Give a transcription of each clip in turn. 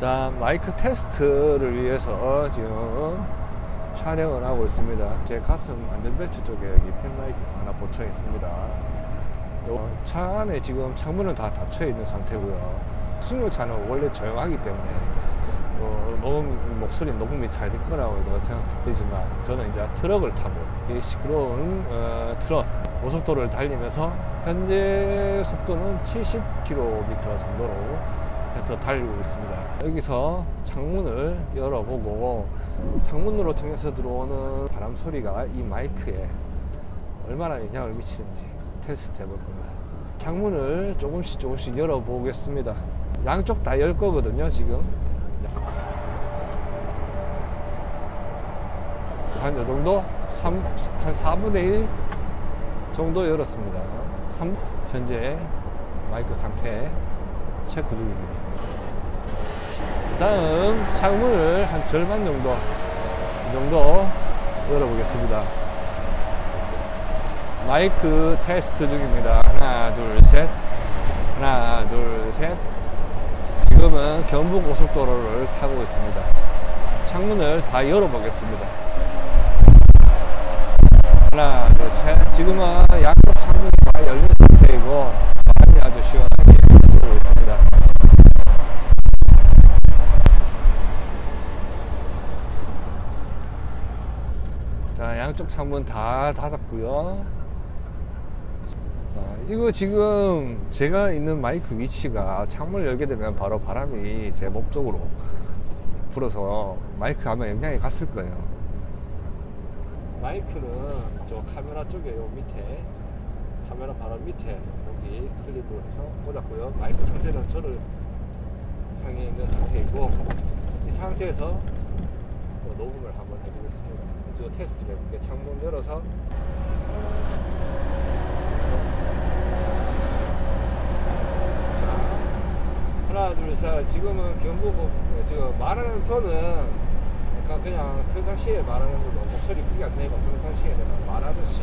자, 마이크 테스트를 위해서 지금 촬영을 하고 있습니다. 제 가슴 안전벨트 쪽에 여기 펜 마이크가 하나 붙여 있습니다. 요차 안에 지금 창문은 다 닫혀 있는 상태고요. 승용차는 원래 조용하기 때문에 어, 녹음, 목소리 녹음이 잘 될 거라고 생각되지만 저는 이제 트럭을 타고 이 시끄러운 어, 트럭 고속도로를 달리면서 현재 속도는 70km 정도로 해서 달리고 있습니다. 여기서 창문을 열어보고 창문으로 통해서 들어오는 바람 소리가 이 마이크에 얼마나 영향을 미치는지 테스트 해볼 겁니다. 창문을 조금씩 조금씩 열어보겠습니다. 양쪽 다 열 거거든요, 지금. 한 요 정도? 3, 한 4분의 1 정도 열었습니다. 3, 현재 마이크 상태 체크 중입니다. 다음 창문을 한 절반 정도, 이 정도 열어보겠습니다. 마이크 테스트 중입니다. 하나, 둘, 셋. 하나, 둘, 셋. 지금은 경부고속도로를 타고 있습니다. 창문을 다 열어보겠습니다. 하나, 둘, 셋. 지금은 양쪽 창문이 다 열린 상태이고, 바람이 아주 들어오고 있습니다. 자, 양쪽 창문 다 닫았고요. 자, 이거 지금 제가 있는 마이크 위치가 창문을 열게 되면 바로 바람이 제 목 쪽으로 불어서 마이크 아마 영향이 갔을 거예요. 마이크는 저 카메라 쪽에 요 밑에 카메라 바로 밑에 여기 클립을 해서 꽂았고요. 마이크 상태는 저를 향해 있는 상태이고 이 상태에서 또 녹음을 한번 해보겠습니다. 저 테스트를 해볼게요. 창문 열어서 자, 하나, 둘, 셋. 지금은 경보고 지금 말하는 톤은 약간 그냥 평상시에 말하는 거로 목소리 크게 안 내고 평상시에 그냥 말하듯이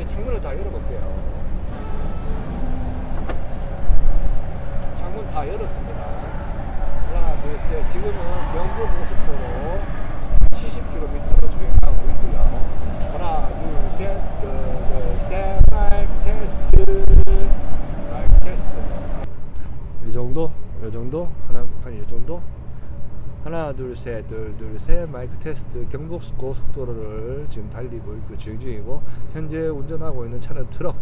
이 창문을 다 열어볼게요. 창문 다 열었습니다. 하나, 둘, 셋. 지금은 경부 고속도로 70km로 주행하고 있고요. 하나, 둘, 셋. 둘, 둘, 셋. 마이크 테스트. 마이크 테스트. 이 이 정도? 하나, 한이 정도? 하나, 둘, 셋, 둘, 둘, 셋. 마이크 테스트. 경북 고속도로를 지금 달리고 있고 주행 중이고 현재 운전하고 있는 차는 트럭.